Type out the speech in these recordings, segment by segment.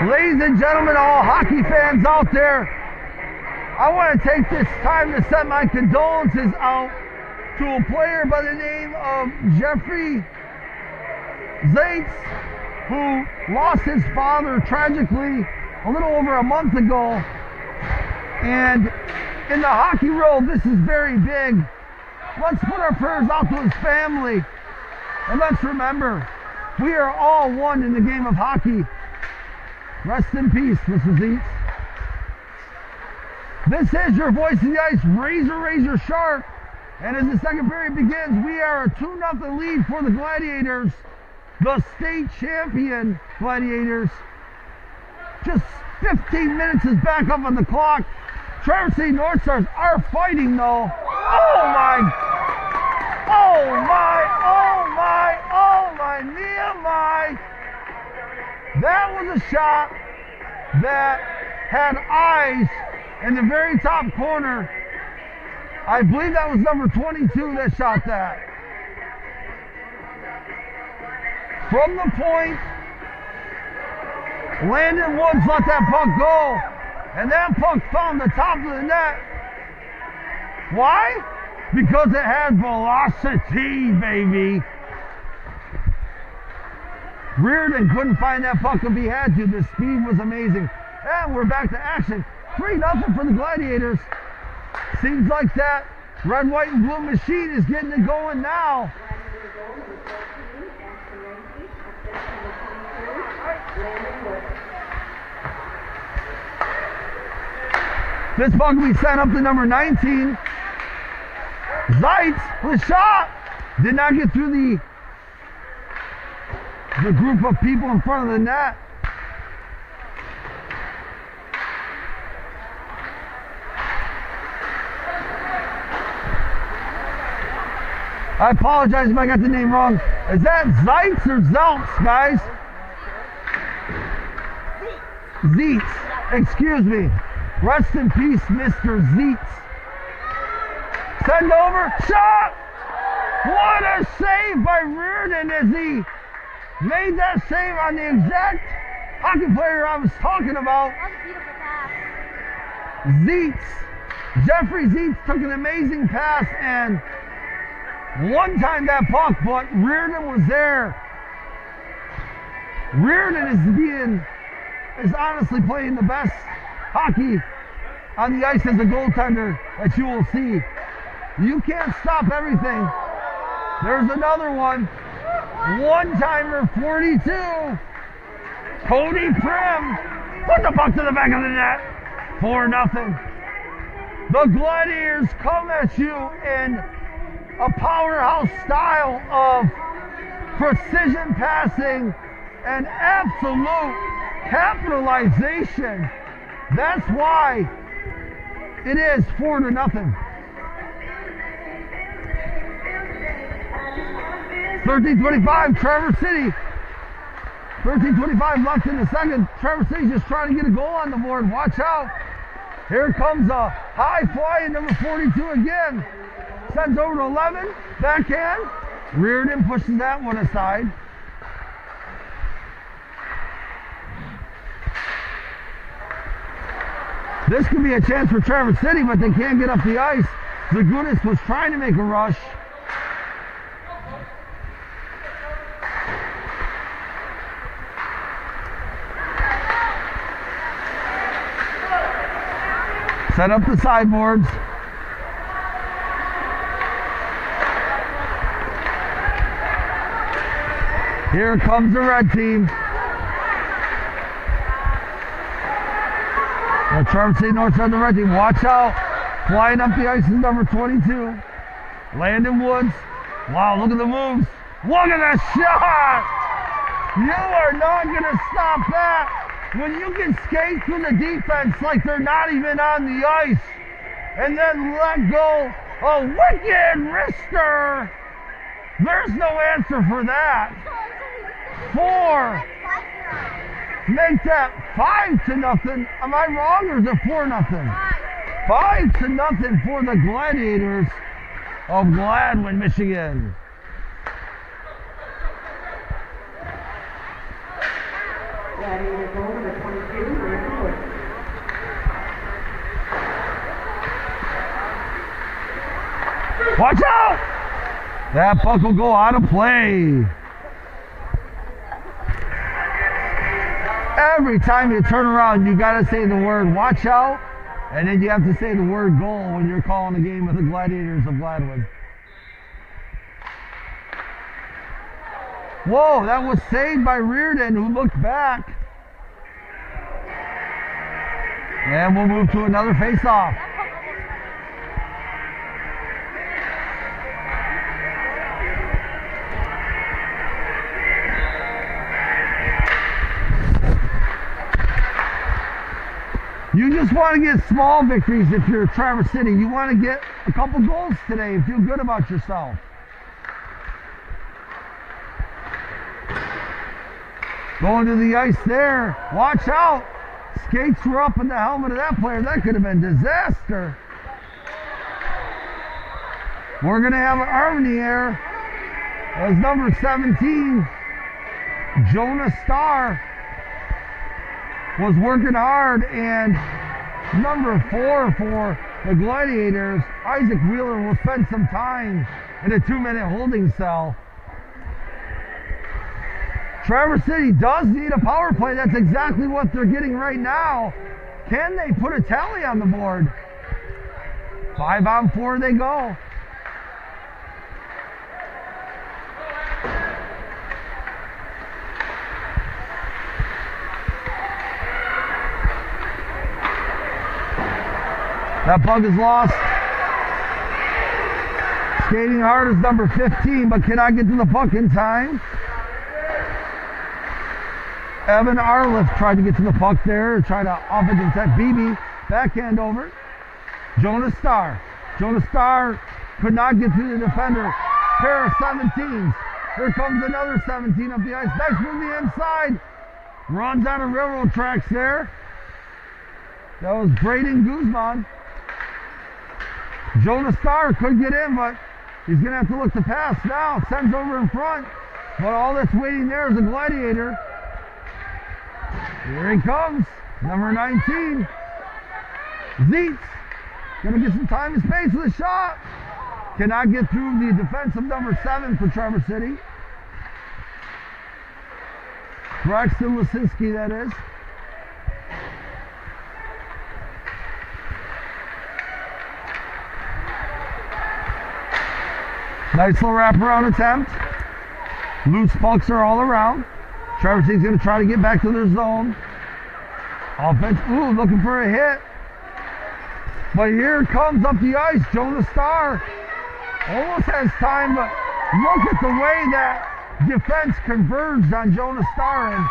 Ladies and gentlemen, all hockey fans out there, I want to take this time to send my condolences out to a player by the name of Jeffrey Zeitz, who lost his father tragically a little over a month ago. And in the hockey world, this is very big. Let's put our prayers out to his family. And let's remember, we are all one in the game of hockey. Rest in peace, Mr. Zeitz. This is your voice of the ice, Razor Razor Sharp. And as the second period begins, we are a 2 0 lead for the Gladiators, the state champion Gladiators. Just 15 minutes is back up on the clock. Traverse City North Stars are fighting though. Oh my! Oh my! Oh That was a shot that had eyes in the very top corner. I believe that was number 22 that shot that. From the point, Landon Woods let that puck go, and that puck found the top of the net. Why? Because it has velocity, baby. Reardon couldn't find that puck if he had to. The speed was amazing. And we're back to action. 3 nothing for the Gladiators. Seems like that red, white, and blue machine is getting it going now. This puck be sent up to number 19. Zeitz with shot. Did not get through the the group of people in front of the net. I apologize if I got the name wrong. Is that Zeitz or Zeltz, guys? Zeitz. Excuse me. Rest in peace, Mr. Zeitz. Send over. Shot! What a save by Reardon as he made that save on the exact hockey player I was talking about. Zeitz. Jeffrey Zeitz took an amazing pass and one time that puck, but Reardon was there. Reardon is being, is honestly playing the best hockey on the ice as a goaltender that you will see. You can't stop everything. There's another one. One timer 42. Cody Prim. Put the puck to the back of the net. 4 nothing. The Gladiators come at you in a powerhouse style of precision passing and absolute capitalization. That's why it is four to nothing. 1325, Traverse City. 1325 left in the second. Traverse City just trying to get a goal on the board. Watch out. Here comes a high fly number 42 again. Sends over to 11. Backhand. Reardon pushes that one aside. This could be a chance for Traverse City, but they can't get up the ice. Zagunis was trying to make a rush. Set up the sideboards. Here comes the red team. The Traverse City North Side, the red team. Watch out. Flying up the ice is number 22. Landon Woods. Wow, look at the moves. Look at that shot. You are not going to stop that. When you can skate through the defense like they're not even on the ice and then let go a wicked wrister, there's no answer for that. Four. Make that five to nothing. Am I wrong or is it four nothing? Five to nothing for the Gladiators of Gladwin, Michigan. Gladiator goal number 22, Landon Woods. Watch out! That puck will go out of play. Every time you turn around, you got to say the word watch out, and then you have to say the word goal when you're calling a game with the Gladiators of Gladwin. Whoa, that was saved by Reardon, who looked back. And we'll move to another face-off. You just want to get small victories if you're Traverse City. You want to get a couple goals today and feel good about yourself. Going to the ice there. Watch out. Skates were up in the helmet of that player. That could have been disaster. We're going to have an arm in the air as number 17, Jonah Starr was working hard and number four for the Gladiators, Isaac Wheeler will spend some time in a two minute holding cell. Traverse City does need a power play. That's exactly what they're getting right now. Can they put a tally on the board? Five on four they go. That puck is lost. Skating hard is number 15, but cannot get to the puck in time. Evan Arliff tried to get to the puck there, tried to off attack. BB, backhand over. Jonas Starr. Jonas Starr could not get to the defender. Pair of 17s. Here comes another 17 up the ice. Nice move the inside. Runs out of railroad tracks there. That was Braden Guzman. Jonas Starr could get in, but he's going to have to look to pass now. Sends over in front. But all that's waiting there is a gladiator. Here he comes. Number 19. Zeitz. To get some time and space with a shot. Cannot get through the defensive number 7 for Traverse City. Braxton Lasinski, that is. Nice little wraparound attempt. Loose pucks are all around. City's going to try to get back to their zone. Offense, ooh, looking for a hit. But here comes up the ice, Jonas Starr. Almost has time, but look at the way that defense converged on Jonas Starr and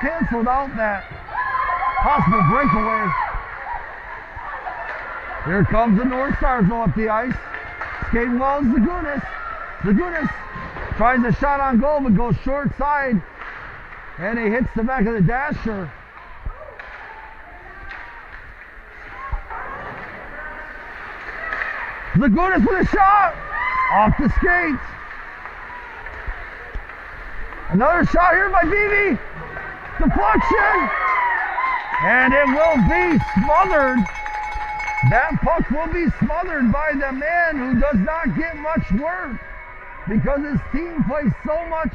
canceled out that possible breakaway. Here comes the North Stars up the ice. Skating well is Zagunis. Zagunis tries a shot on goal but goes short side. And he hits the back of the dasher. Zagunis with a shot! Off the skates. Another shot here by BB. Deflection. And it will be smothered. That puck will be smothered by the man who does not get much work because his team plays so much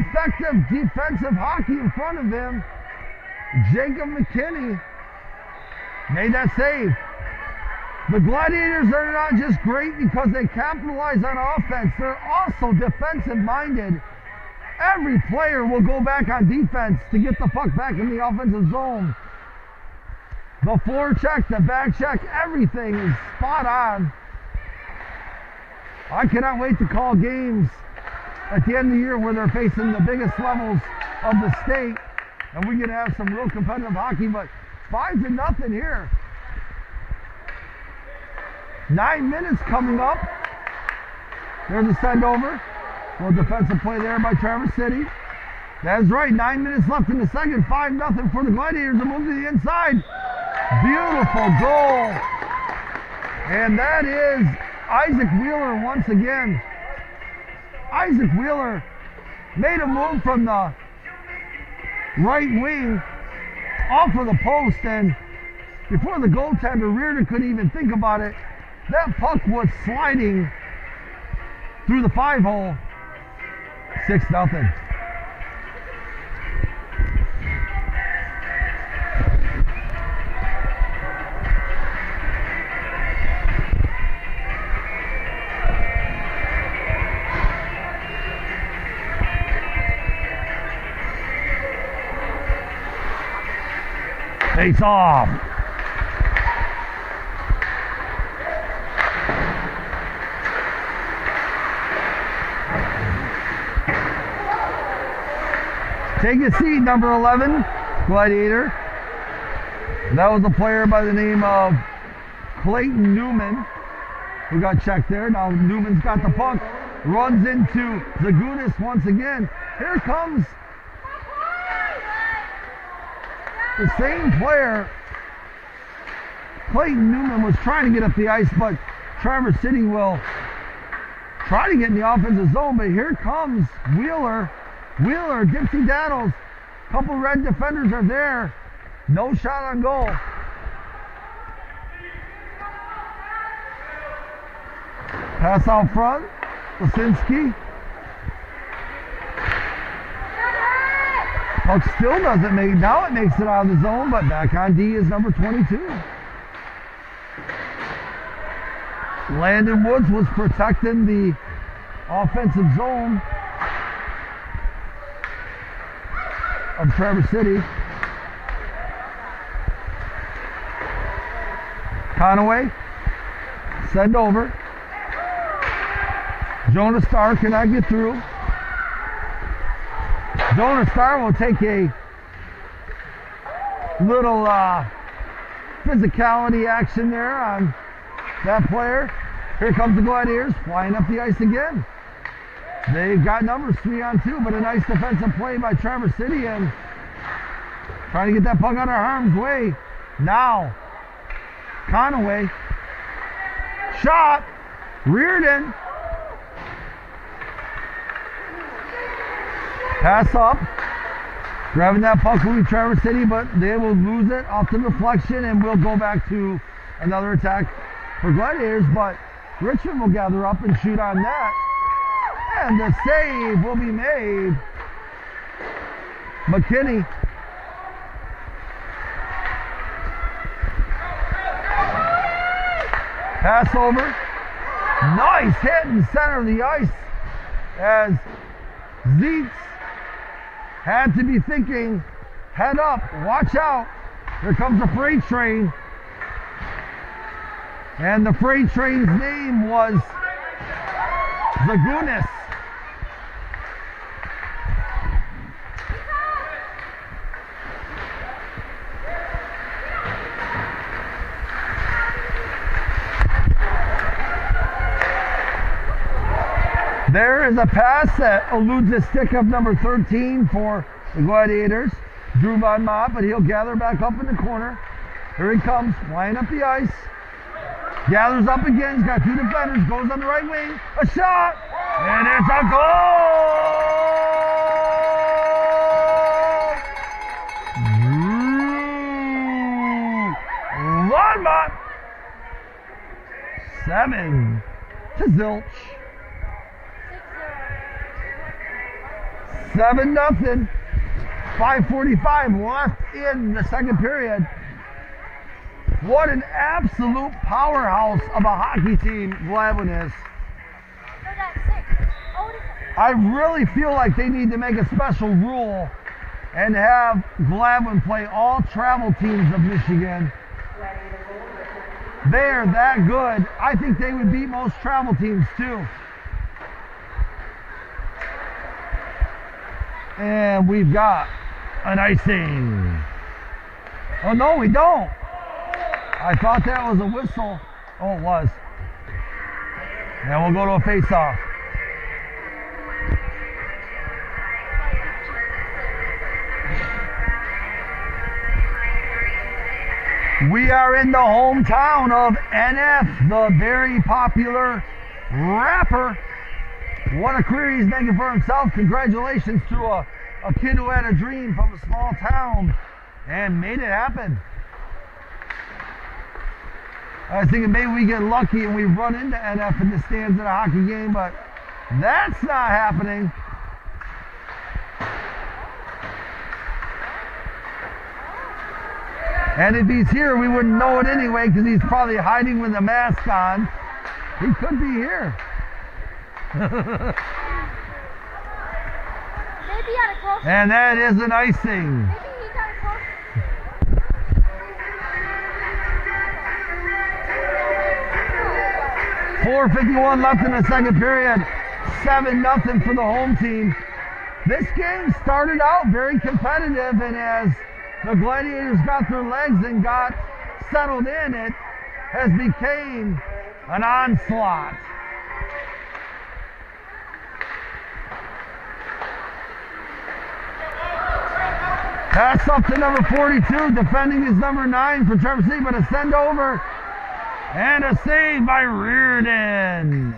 effective defensive hockey in front of him. Jacob McKinney made that save. The Gladiators are not just great because they capitalize on offense, they're also defensive minded. Every player will go back on defense to get the puck back in the offensive zone. The forecheck, the back check, everything is spot on. I cannot wait to call games at the end of the year where they're facing the biggest levels of the state and we can have some real competitive hockey, but five to nothing here. Nine minutes coming up. There's a send over. Little defensive play there by Traverse City. That's right, nine minutes left in the second. Five nothing for the Gladiators to move to the inside. Beautiful goal. And that is Isaac Wheeler once again. Isaac Wheeler made a move from the right wing off of the post and before the goaltender Reardon could even think about it, that puck was sliding through the five hole. Six nothing. Face off. Take a seat, number 11, Gladiator. That was a player by the name of Clayton Newman who got checked there. Now Newman's got the puck, runs into Zagunis once again. Here comes the same player. Clayton Newman was trying to get up the ice, but Traverse City will try to get in the offensive zone. But here comes Wheeler. Wheeler, Dipsy Daddles. Couple red defenders are there. No shot on goal. Pass out front. Lasinski. Puck still doesn't make, now it makes it out of the zone, but back on D is number 22. Landon Woods was protecting the offensive zone of Traverse City. Conaway, send over. Jonah Starr cannot get through. Jonah Starr will take a little uh, physicality action there on that player. Here comes the Gladiators flying up the ice again. They've got numbers three on two, but a nice defensive play by Traverse City and trying to get that puck out of harm's way. Now, Conaway, shot, Reardon, pass up, grabbing that puck will be Traverse City, but they will lose it off the deflection and we'll go back to another attack for Gladiators, but Richmond will gather up and shoot on that. And the save will be made. McKinney. Pass over. Nice hit in center of the ice as Zeitz had to be thinking, head up, watch out. Here comes a freight train. And the freight train's name was Zagunis. There is a pass that eludes the stick of number 13 for the Gladiators. Drew Von Mott, but he'll gather back up in the corner. Here he comes, flying up the ice. Gathers up again, he's got two defenders, goes on the right wing, a shot, and it's a goal! Drew Von Mott. Seven to zilch. Seven nothing. 545 left in the second period. What an absolute powerhouse of a hockey team Gladwin is. I really feel like they need to make a special rule and have Gladwin play all travel teams of Michigan. They're that good. I think they would beat most travel teams too. And we've got an icing. Oh no, we don't. I thought that was a whistle. Oh, it was. And we'll go to a face-off. We are in the hometown of NF, the very popular rapper. What a career he's making for himself. Congratulations to a a kid who had a dream from a small town and made it happen. I was thinking maybe we get lucky and we run into NF in the stands at a hockey game, but that's not happening. And if he's here, we wouldn't know it anyway because he's probably hiding with a mask on. He could be here. Maybe at a close. And that is an icing. Maybe he got a close. Four fifty-one left in the second period. Seven nothing for the home team. This game started out very competitive, and as the Gladiators got their legs and got settled in, it has became an onslaught. Pass up to number 42, defending is number 9 for Traverse City, but a send over and a save by Reardon.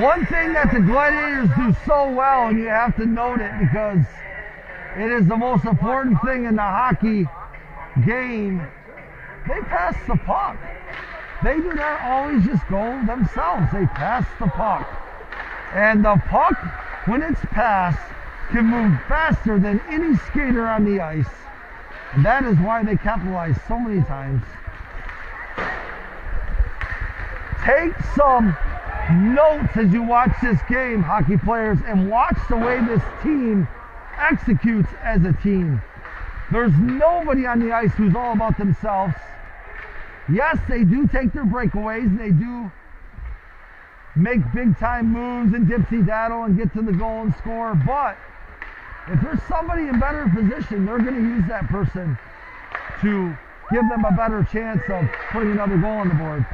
One thing that the Gladiators do so well, and you have to note it because it is the most important thing in the hockey game, they pass the puck. They do not always just go themselves, they pass the puck. And the puck, when it's passed, can move faster than any skater on the ice. And that is why they capitalize so many times. Take some notes as you watch this game, hockey players, and watch the way this team executes as a team. There's nobody on the ice who's all about themselves. Yes, they do take their breakaways and they do make big time moves and dipsy daddle and get to the goal and score, but if there's somebody in better position, they're going to use that person to give them a better chance of putting another goal on the board.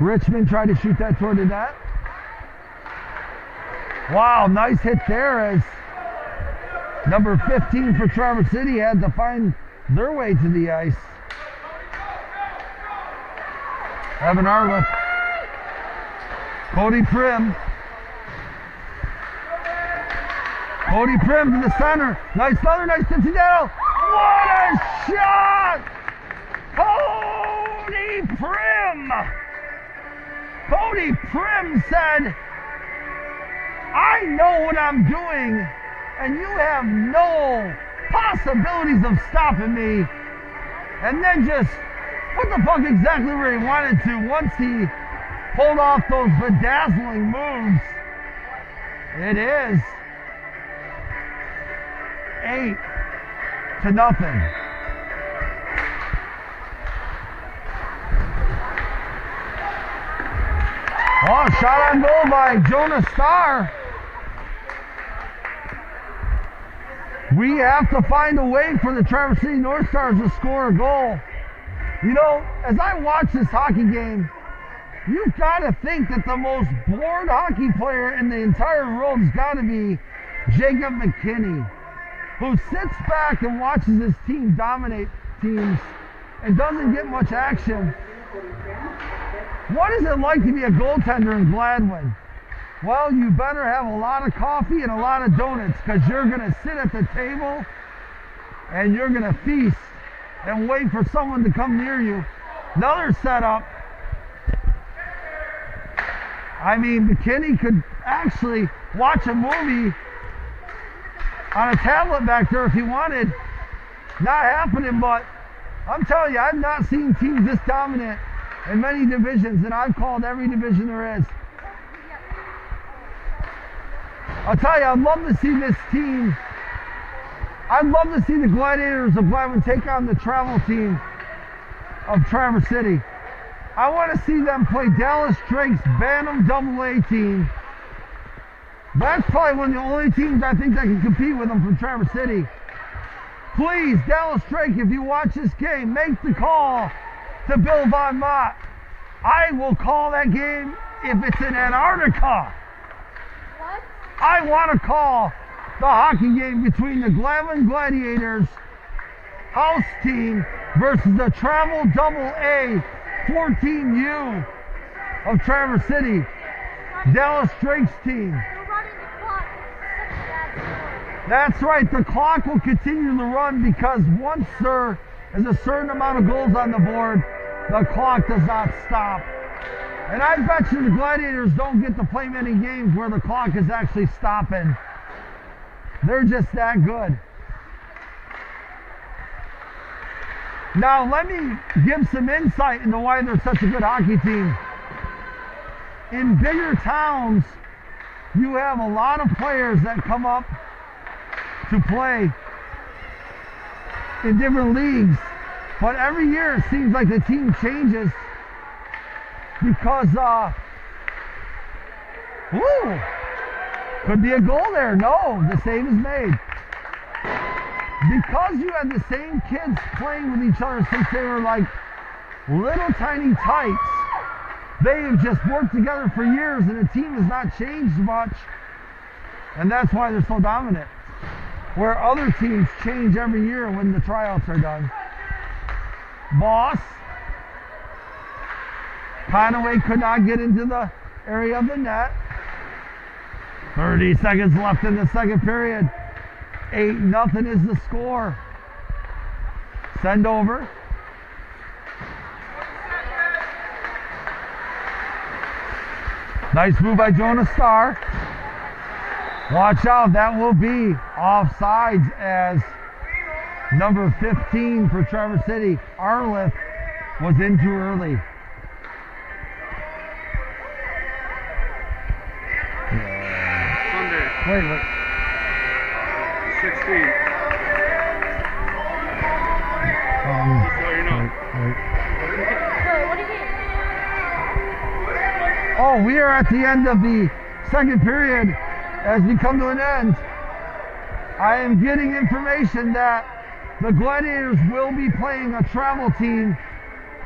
Richmond tried to shoot that toward the net. Wow, nice hit there as number 15 for Traverse City had to find their way to the ice. Evan Arliff. Cody Prim. Cody Prim to the center. Nice another nice down. What a shot! Cody Prim! Cody Prim said, I know what I'm doing, and you have no possibilities of stopping me. And then just put the puck exactly where he wanted to once he pulled off those bedazzling moves. It is eight to nothing. Oh, shot on goal by Jonas Starr. We have to find a way for the Traverse City North Stars to score a goal. You know, as I watch this hockey game, you've got to think that the most bored hockey player in the entire world has got to be Jacob McKinney, who sits back and watches his team dominate teams and doesn't get much action. What is it like to be a goaltender in Gladwin? Well, you better have a lot of coffee and a lot of donuts because you're going to sit at the table and you're going to feast and wait for someone to come near you. Another setup. I mean, McKinney could actually watch a movie on a tablet back there if he wanted. Not happening, but I'm telling you, I've not seen teams this dominant in many divisions, and I've called every division there is. I'll tell you, I'd love to see this team. I'd love to see the Gladiators of Gladwin take on the travel team of Traverse City. I want to see them play Dallas Drake's Bantam Double A team. That's probably one of the only teams I think that can compete with them from Traverse City. Please, Dallas Drake, if you watch this game, make the call to Bill Von Mott. I will call that game if it's in Antarctica. What? I want to call the hockey game between the Gladwin Gladiators house team versus the Travel Double A 14U of Traverse City. Dallas Drake's team. That's right. The clock will continue to run because once there is a certain amount of goals on the board, the clock does not stop. And I bet you the Gladiators don't get to play many games where the clock is actually stopping. They're just that good. Now, let me give some insight into why they're such a good hockey team. In bigger towns, you have a lot of players that come up to play in different leagues. But every year it seems like the team changes because, uh, ooh, could be a goal there. No, the save is made. Because you have the same kids playing with each other since they were like little tiny tights, they have just worked together for years and the team has not changed much. And that's why they're so dominant. Where other teams change every year when the tryouts are done. Boss. Conaway could not get into the area of the net. 30 seconds left in the second period. 8 nothing is the score. Send over. Nice move by Jonah Starr. Watch out, that will be offsides as number 15 for Traverse City, Arliff, was in too early. Sunday, Wait, wait. 16. Um, Just so you know. wait, wait. Wait, what do you mean? Oh, we are at the end of the second period as we come to an end. I am getting information that the Gladiators will be playing a travel team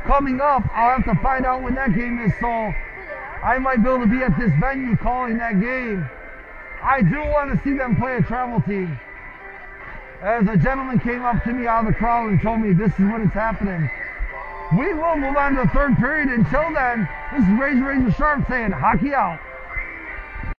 coming up. I'll have to find out when that game is, so I might be able to be at this venue calling that game. I do want to see them play a travel team. As a gentleman came up to me out of the crowd and told me this is when it's happening. We will move on to the third period. Until then, this is Razor Razor Sharp saying hockey out.